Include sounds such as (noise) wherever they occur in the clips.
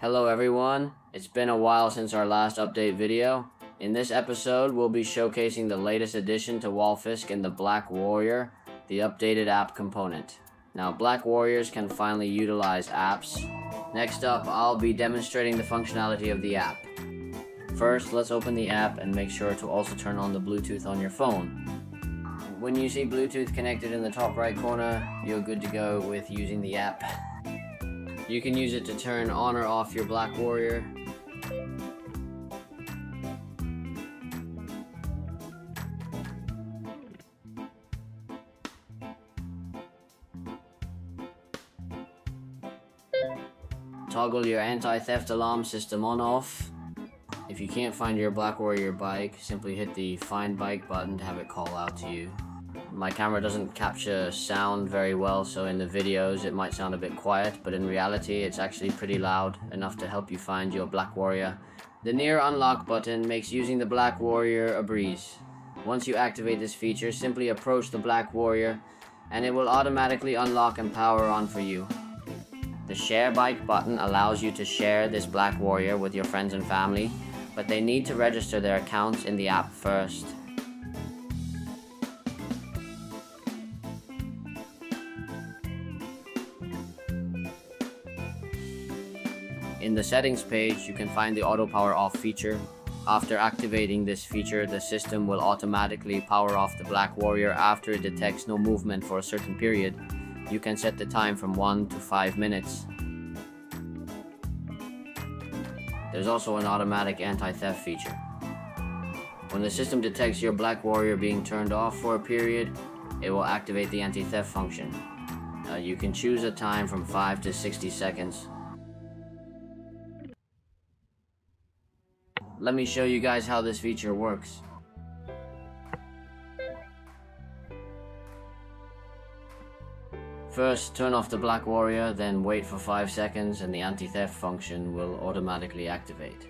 Hello everyone, it's been a while since our last update video. In this episode, we'll be showcasing the latest addition to Walfisk and the Black Warrior, the updated app component. Now, Black Warriors can finally utilize apps. Next up, I'll be demonstrating the functionality of the app. First, let's open the app and make sure to also turn on the Bluetooth on your phone. When you see Bluetooth connected in the top right corner, you're good to go with using the app. (laughs) You can use it to turn on or off your Black Warrior. Toggle your anti-theft alarm system on off. If you can't find your Black Warrior bike, simply hit the find bike button to have it call out to you. My camera doesn't capture sound very well, so in the videos it might sound a bit quiet, but in reality it's actually pretty loud, enough to help you find your Black Warrior. The near unlock button makes using the Black Warrior a breeze. Once you activate this feature, simply approach the Black Warrior, and it will automatically unlock and power on for you. The share bike button allows you to share this Black Warrior with your friends and family, but they need to register their accounts in the app first. In the settings page, you can find the auto power off feature. After activating this feature, the system will automatically power off the Black Warrior after it detects no movement for a certain period. You can set the time from 1 to 5 minutes. There's also an automatic anti-theft feature. When the system detects your Black Warrior being turned off for a period, it will activate the anti-theft function. Uh, you can choose a time from 5 to 60 seconds. Let me show you guys how this feature works. First, turn off the Black Warrior, then wait for 5 seconds and the anti-theft function will automatically activate.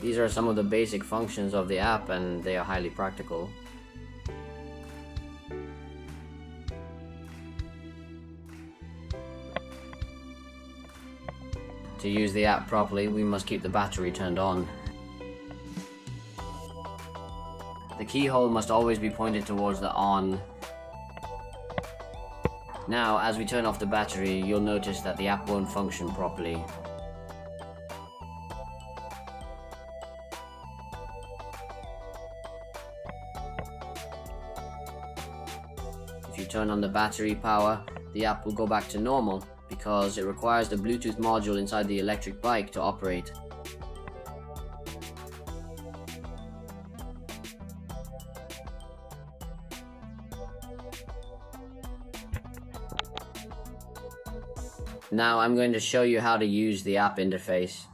These are some of the basic functions of the app and they are highly practical. To use the app properly, we must keep the battery turned on. The keyhole must always be pointed towards the on. Now, as we turn off the battery, you'll notice that the app won't function properly. If you turn on the battery power, the app will go back to normal because it requires the Bluetooth module inside the electric bike to operate. Now I'm going to show you how to use the app interface.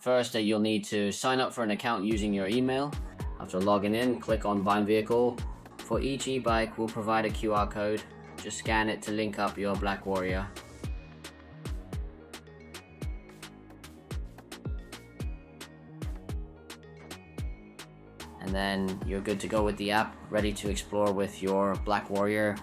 First, uh, you'll need to sign up for an account using your email. After logging in, click on Bind Vehicle. For each e-bike, we'll provide a QR code. Just scan it to link up your Black Warrior. And then you're good to go with the app, ready to explore with your Black Warrior